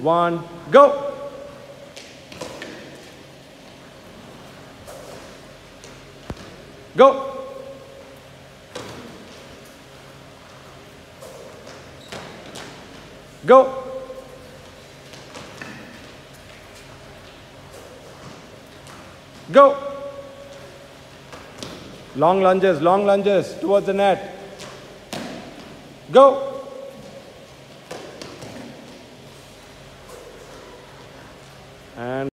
one, go. Go. Go. Go. Long lunges, long lunges towards the net. Go. And